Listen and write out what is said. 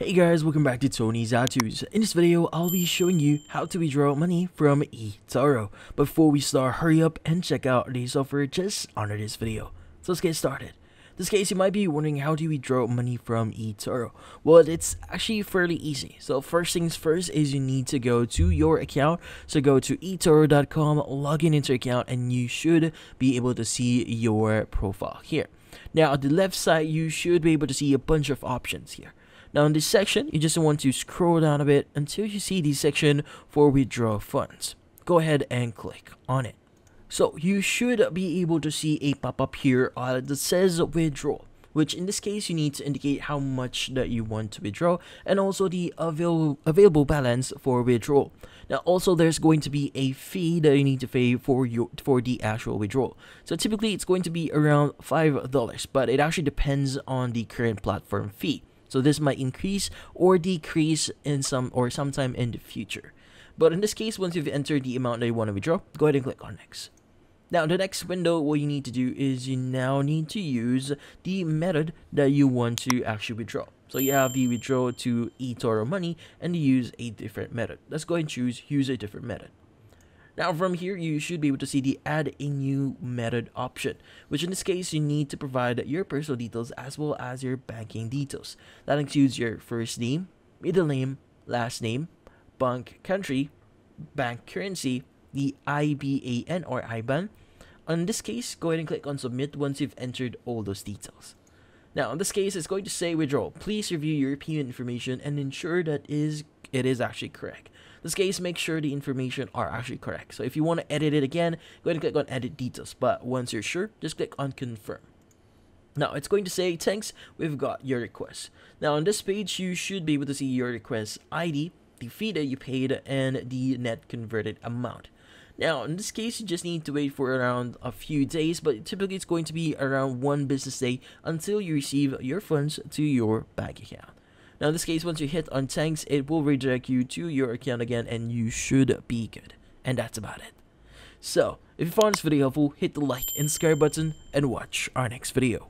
Hey guys, welcome back to Tony's HowTos. In this video, I'll be showing you how to withdraw money from eToro. Before we start, hurry up and check out the software just under this video. So let's get started. In this case, you might be wondering how do we withdraw money from eToro? Well, it's actually fairly easy. So first things first is you need to go to your account. So go to eToro.com, log in into your account, and you should be able to see your profile here. Now, on the left side, you should be able to see a bunch of options here. Now in this section, you just want to scroll down a bit until you see the section for withdraw funds. Go ahead and click on it. So you should be able to see a pop-up here uh, that says withdraw which in this case you need to indicate how much that you want to withdraw and also the avail available balance for withdrawal. Now also there's going to be a fee that you need to pay for your for the actual withdrawal. So typically it's going to be around $5, but it actually depends on the current platform fee. So this might increase or decrease in some or sometime in the future. But in this case, once you've entered the amount that you want to withdraw, go ahead and click on next. Now, the next window, what you need to do is you now need to use the method that you want to actually withdraw. So you have the withdraw to eToro money and use a different method. Let's go and choose use a different method. Now from here, you should be able to see the add a new method option, which in this case, you need to provide your personal details as well as your banking details. That includes your first name, middle name, last name, bank country, bank currency, the IBAN or IBAN. In this case, go ahead and click on submit once you've entered all those details. Now, in this case, it's going to say withdraw. Please review your payment information and ensure that is it is actually correct this case, make sure the information are actually correct. So if you want to edit it again, go ahead and click on edit details. But once you're sure, just click on confirm. Now it's going to say, thanks, we've got your request. Now on this page, you should be able to see your request ID, the fee that you paid, and the net converted amount. Now, in this case, you just need to wait for around a few days, but typically it's going to be around one business day until you receive your funds to your bank account. Now in this case, once you hit on tanks, it will redirect you to your account again and you should be good. And that's about it. So, if you found this video helpful, hit the like and subscribe button and watch our next video.